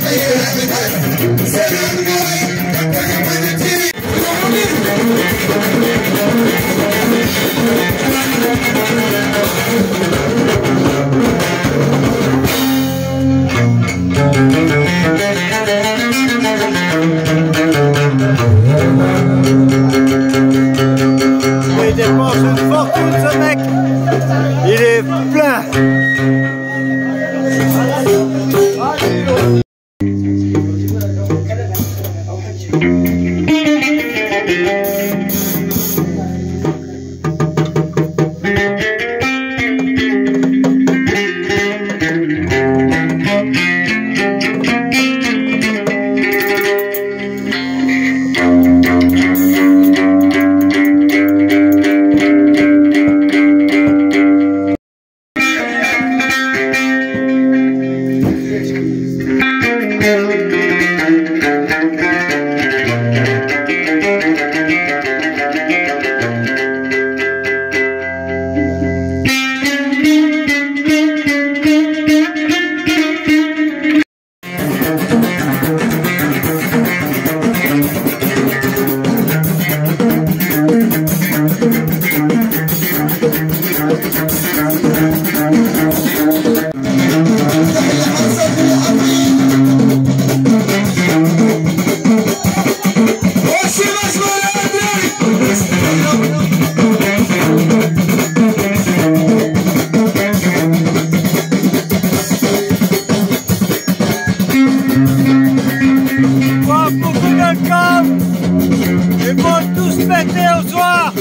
Hey, tous péter